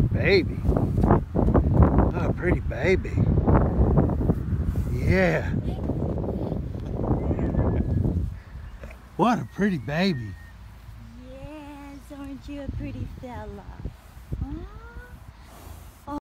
pretty baby. What a pretty baby. Yeah. What a pretty baby. Yes, aren't you a pretty fella?